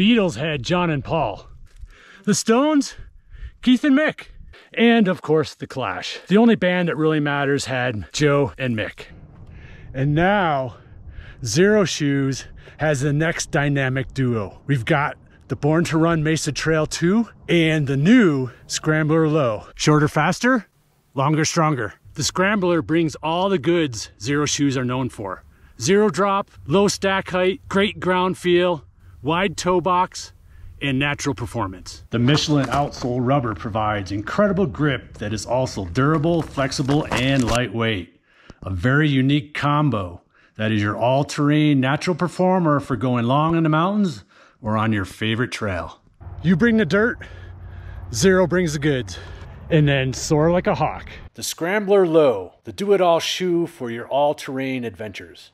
Beatles had John and Paul. The Stones, Keith and Mick. And of course, The Clash. The only band that really matters had Joe and Mick. And now, Xero Shoes has the next dynamic duo. We've got the Born to Run Mesa Trail 2 and the new Scrambler Low. Shorter, faster, longer, stronger. The Scrambler brings all the goods Xero Shoes are known for. Zero drop, low stack height, great ground feel, wide toe box, and natural performance. The Michelin outsole rubber provides incredible grip that is also durable, flexible, and lightweight. A very unique combo that is your all-terrain natural performer for going long in the mountains or on your favorite trail. You bring the dirt, Xero brings the goods, and then soar like a hawk. The Scrambler Low, the do-it-all shoe for your all-terrain adventures.